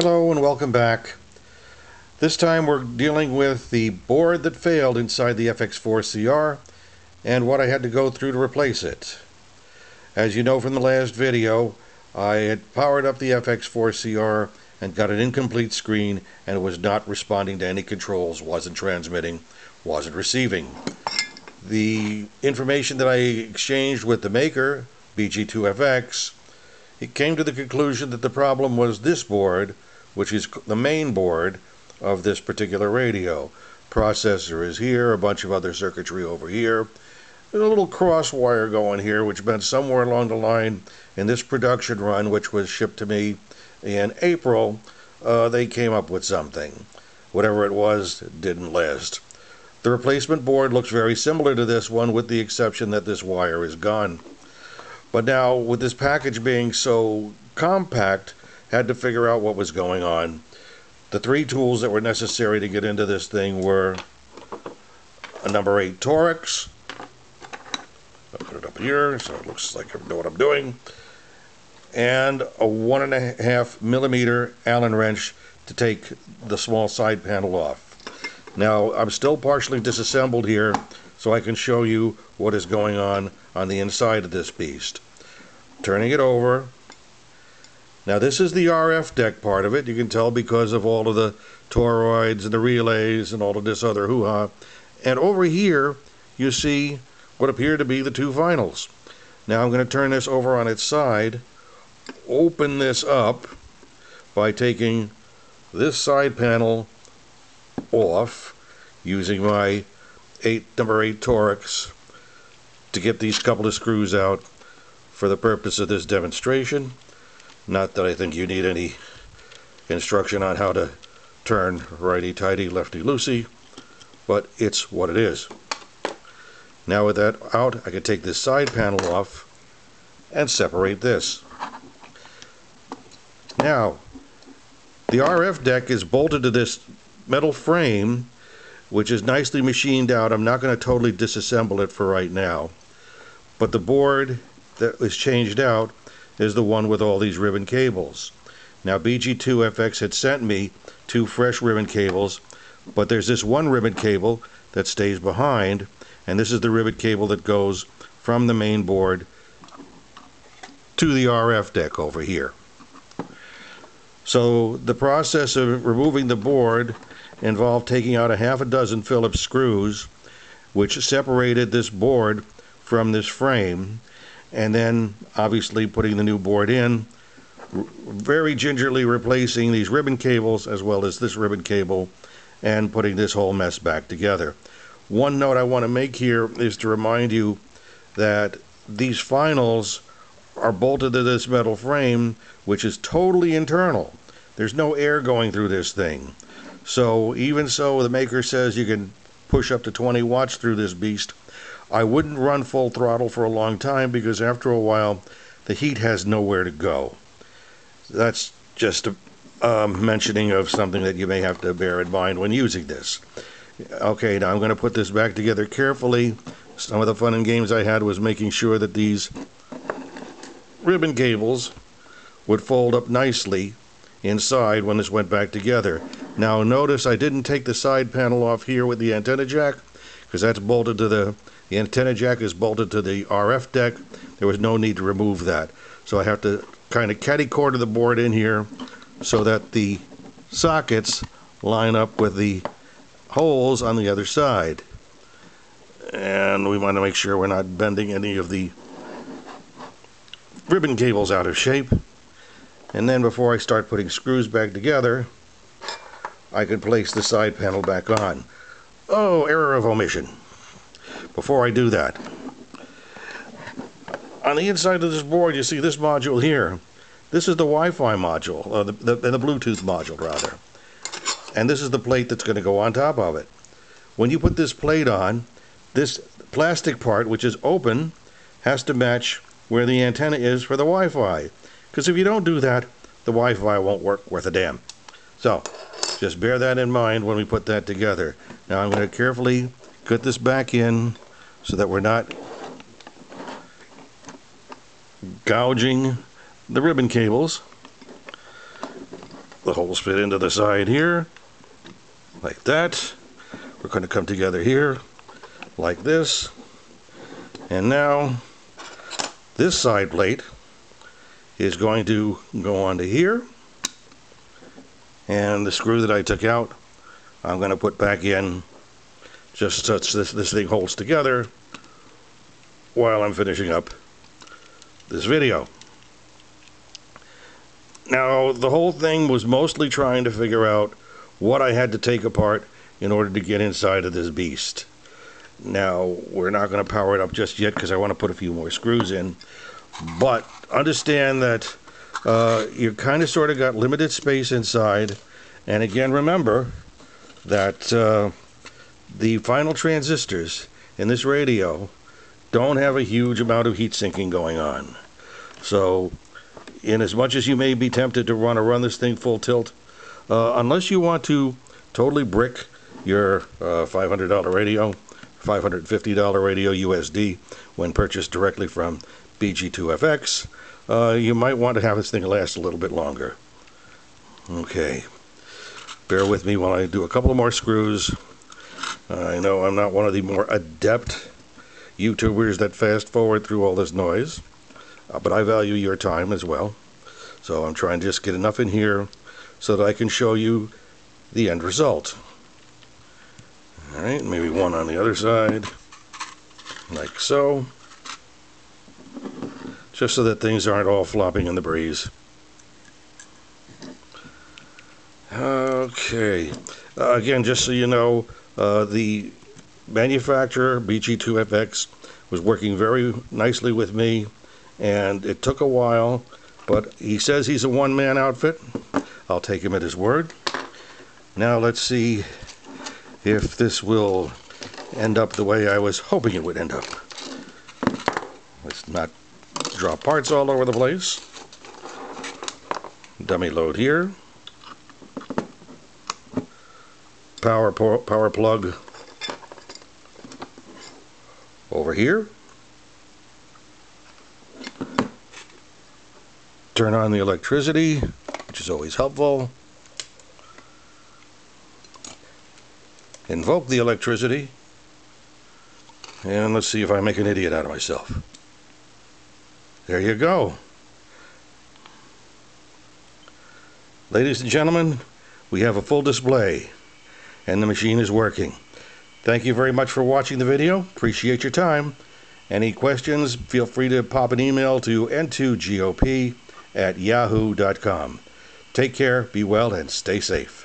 Hello and welcome back. This time we're dealing with the board that failed inside the FX4CR and what I had to go through to replace it. As you know from the last video, I had powered up the FX4CR and got an incomplete screen and it was not responding to any controls, wasn't transmitting, wasn't receiving. The information that I exchanged with the maker, BG2FX, it came to the conclusion that the problem was this board, which is the main board of this particular radio. Processor is here, a bunch of other circuitry over here. There's a little cross wire going here, which meant somewhere along the line in this production run, which was shipped to me in April, uh, they came up with something. Whatever it was, it didn't last. The replacement board looks very similar to this one, with the exception that this wire is gone. But now, with this package being so compact, had to figure out what was going on. The three tools that were necessary to get into this thing were a number 8 Torx. I'll put it up here so it looks like I know what I'm doing. And a one and a half millimeter Allen wrench to take the small side panel off. Now I'm still partially disassembled here so I can show you what is going on on the inside of this beast. Turning it over, now this is the RF deck part of it. You can tell because of all of the toroids and the relays and all of this other hoo-ha. And over here you see what appear to be the two finals. Now I'm going to turn this over on its side, open this up by taking this side panel off using my eight number 8 Torx to get these couple of screws out for the purpose of this demonstration. Not that I think you need any instruction on how to turn righty-tighty, lefty-loosey, but it's what it is. Now with that out, I can take this side panel off and separate this. Now, the RF deck is bolted to this metal frame, which is nicely machined out. I'm not going to totally disassemble it for right now. But the board that was changed out is the one with all these ribbon cables. Now BG2FX had sent me two fresh ribbon cables, but there's this one ribbon cable that stays behind, and this is the ribbon cable that goes from the main board to the RF deck over here. So the process of removing the board involved taking out a half a dozen Phillips screws, which separated this board from this frame, and then obviously putting the new board in, very gingerly replacing these ribbon cables as well as this ribbon cable and putting this whole mess back together. One note I want to make here is to remind you that these finals are bolted to this metal frame which is totally internal. There's no air going through this thing. So even so the maker says you can push up to 20 watts through this beast I wouldn't run full throttle for a long time because after a while the heat has nowhere to go. That's just a um, mentioning of something that you may have to bear in mind when using this. Okay, now I'm going to put this back together carefully. Some of the fun and games I had was making sure that these ribbon cables would fold up nicely inside when this went back together. Now notice I didn't take the side panel off here with the antenna jack because that's bolted to the the antenna jack is bolted to the RF deck. There was no need to remove that. So I have to kind of caddy corner the board in here so that the sockets line up with the holes on the other side. And we want to make sure we're not bending any of the ribbon cables out of shape. And then before I start putting screws back together, I can place the side panel back on. Oh, error of omission before I do that. On the inside of this board, you see this module here. This is the Wi-Fi module, or the, the, the Bluetooth module, rather. And this is the plate that's going to go on top of it. When you put this plate on, this plastic part, which is open, has to match where the antenna is for the Wi-Fi. Because if you don't do that, the Wi-Fi won't work worth a damn. So, just bear that in mind when we put that together. Now I'm going to carefully cut this back in so that we're not gouging the ribbon cables. the holes fit into the side here, like that. We're going to come together here, like this. And now, this side plate is going to go onto here. And the screw that I took out, I'm going to put back in just such this, this thing holds together while I'm finishing up this video. Now, the whole thing was mostly trying to figure out what I had to take apart in order to get inside of this beast. Now, we're not going to power it up just yet because I want to put a few more screws in. But understand that uh, you kind of sort of got limited space inside. And again, remember that uh, the final transistors in this radio don't have a huge amount of heat sinking going on. So, in as much as you may be tempted to want to run this thing full tilt, uh, unless you want to totally brick your uh, $500 radio, $550 radio USD when purchased directly from BG2FX, uh, you might want to have this thing last a little bit longer. Okay. Bear with me while I do a couple more screws. I know I'm not one of the more adept YouTubers that fast forward through all this noise, uh, but I value your time as well. So I'm trying to just get enough in here so that I can show you the end result. Alright, maybe one on the other side, like so. Just so that things aren't all flopping in the breeze. Okay, uh, again, just so you know, uh, the manufacturer, BG2FX, was working very nicely with me, and it took a while, but he says he's a one-man outfit. I'll take him at his word. Now let's see if this will end up the way I was hoping it would end up. Let's not drop parts all over the place. Dummy load here. Power, power plug over here. Turn on the electricity, which is always helpful. Invoke the electricity. And let's see if I make an idiot out of myself. There you go. Ladies and gentlemen, we have a full display and the machine is working. Thank you very much for watching the video. Appreciate your time. Any questions, feel free to pop an email to n2gop at yahoo.com. Take care, be well, and stay safe.